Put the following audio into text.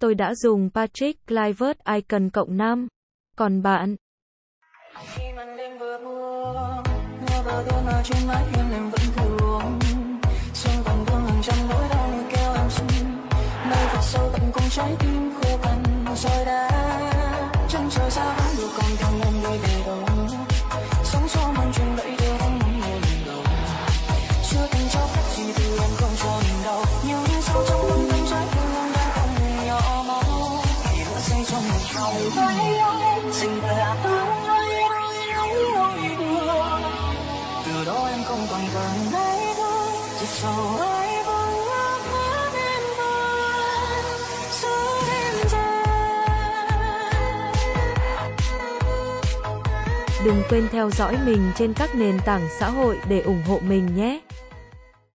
Tôi đã dùng Patrick Clivert icon cộng 5. Còn bạn? Khi màn đêm vừa buông, mưa vào đêm mà trên mái hiên em vẫn thương. Xung quanh vương hàng trăm nỗi đau như kêu em xin. Nơi vực sâu tận cùng trái tim khô cằn rồi đã. Chân trời xa vắng đủ còn thầm em đôi đầy đầu. Sống số mang chuyện vậy đưa anh muốn đầu. Chưa từng cho phép gì từ em không cho mình đâu. Nhưng từ đó em không còn đâu chỉ vẫn em em ra Đừng quên theo dõi mình trên các nền tảng xã hội để ủng hộ mình nhé.